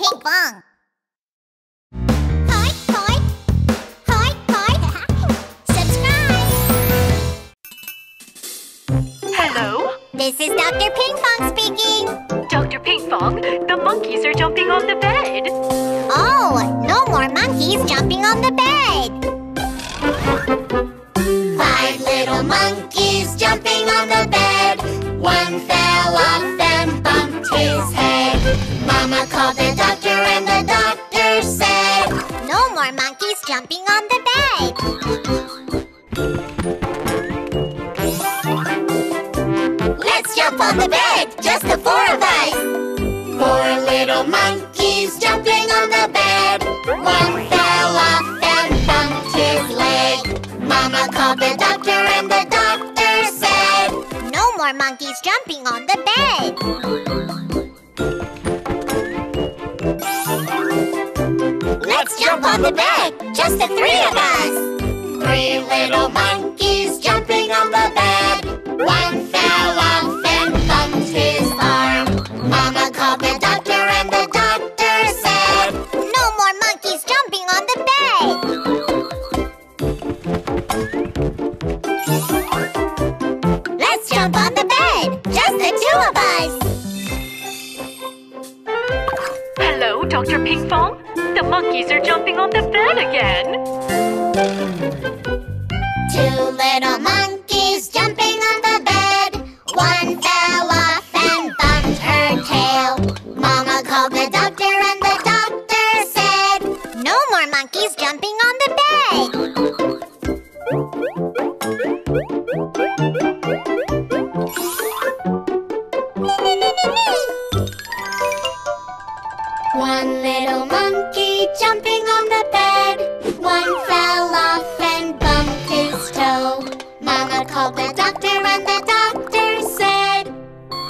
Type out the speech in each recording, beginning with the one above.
Pinkfong. Hi, hi. Hi, hi. Subscribe. Hello? This is Dr. Pinkfong speaking. Dr. Pinkfong, the monkeys are jumping on the bed. Oh, no more monkeys jumping on the bed. Let's jump on the bed, just the four of us. Four little monkeys jumping on the bed. One fell off and bumped his leg. Mama called the doctor and the doctor said, No more monkeys jumping on the bed. Let's jump on the bed, just the three of us. Three little monkeys the doctor and the doctor said, No more monkeys jumping on the bed. Let's jump on the bed, just the two of us. Hello, Dr. Ping? The monkeys are jumping on the bed again. Jumping on the bed. One fell off and bumped his toe. Mama called the doctor and the doctor said,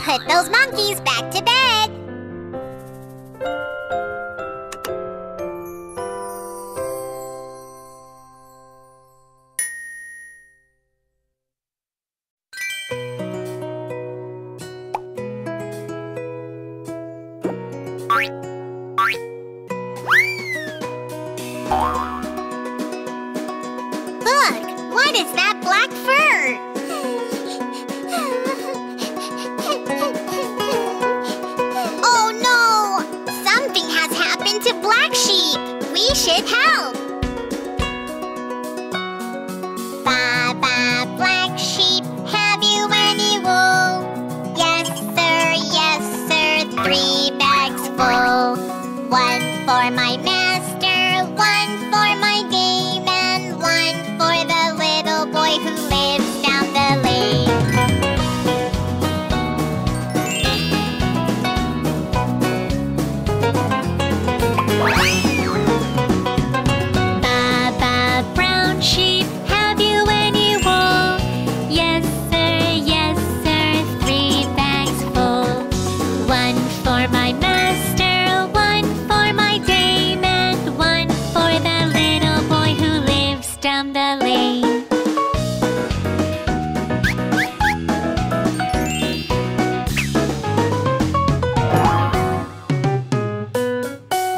Put those monkeys back Should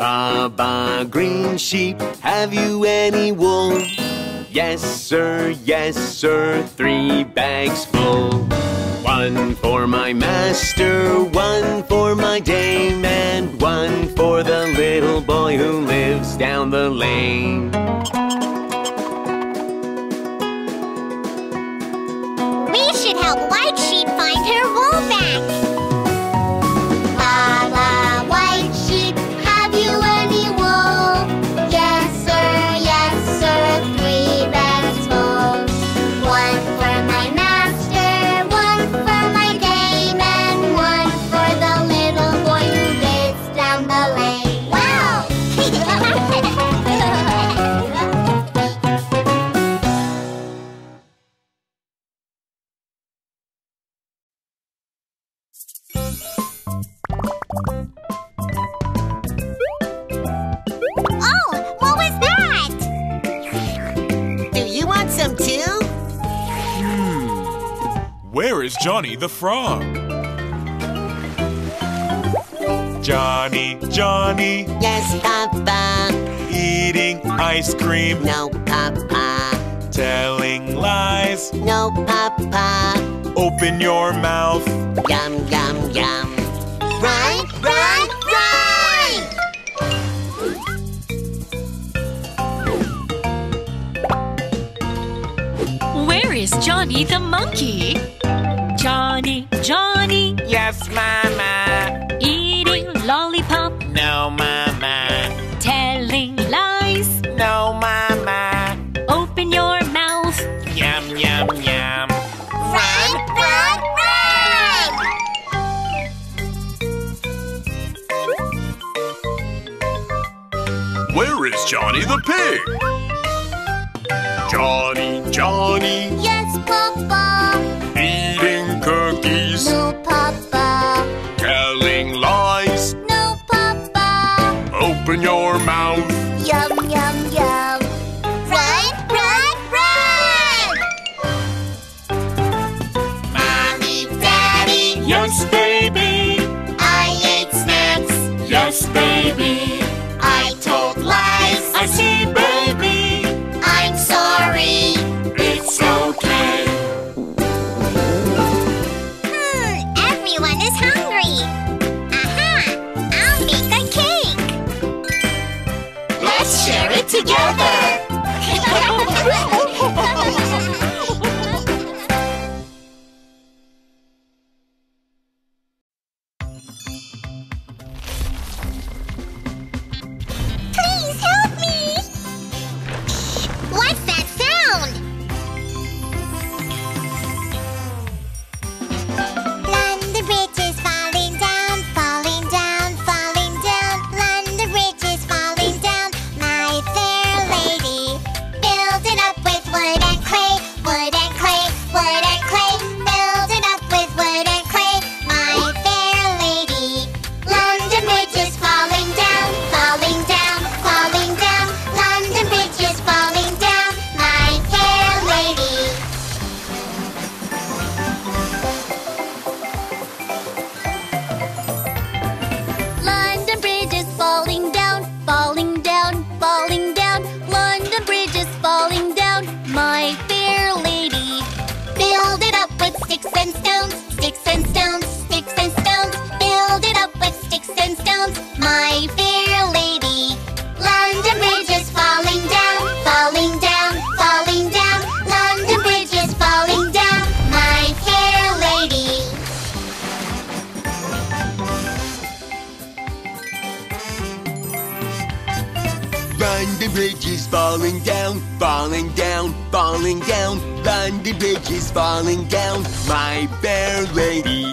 Ba ba green sheep, have you any wool? Yes, sir, yes, sir, three bags full. One for my master, one for my dame, and one for the little boy who lives down the lane. We should help White Oh, what was that? Do you want some too? Hmm. Where is Johnny the Frog? Johnny, Johnny, Yes, Papa. eating ice cream, No, Papa. telling lies. No, Papa. Open your mouth. Yum, yum, yum. Run, Johnny the monkey? Johnny, Johnny, Yes, Mama. eating lollipop, No, Mama. telling lies. No, Mama. Open your mouth. Yum, yum, yum. Run, run, run! Where is Johnny the pig? Johnny, Johnny, Yes, Papa. eating cookies, No, Papa. telling lies. No, Papa. Open your mouth. Yum, yum, yum. Run, run, run! Mommy, Daddy, Yes, together. Falling down, falling down, falling down. London Bridge is falling down, my fair lady.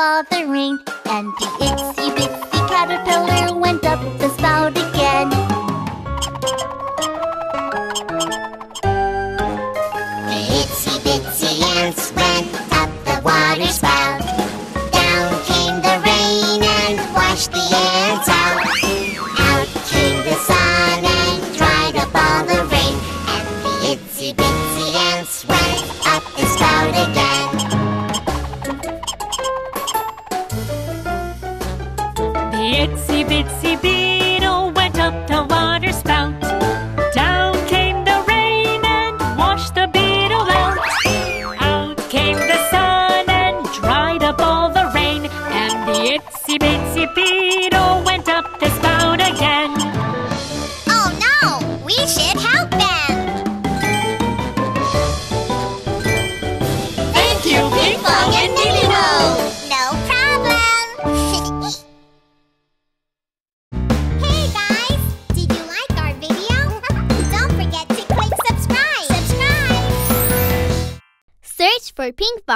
Rain. And the itsy bitsy caterpillar went up the spout again. The itsy bitsy ants went up the water spout.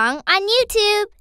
On YouTube!